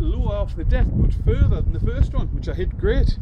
little lower off the death but further than the first one, which I hit great.